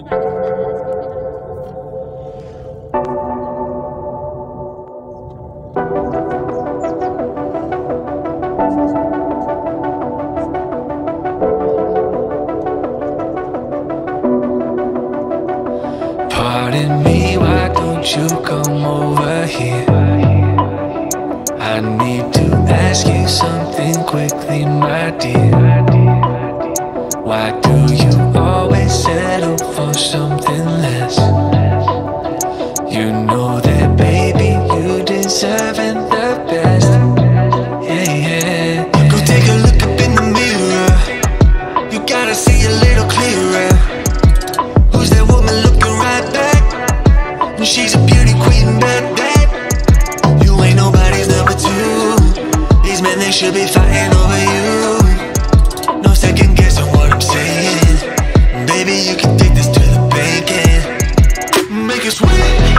Pardon me, why don't you come over here? I need to ask you something quickly, my dear. something less. You know that, baby, you deserve it the best. Yeah, yeah. Go take a look up in the mirror. You gotta see a little clearer. Who's that woman looking right back? And she's a beauty queen, but that you ain't nobody's number two. These men they should be fighting over you. No second guessing what I'm saying. Baby, you can sweet.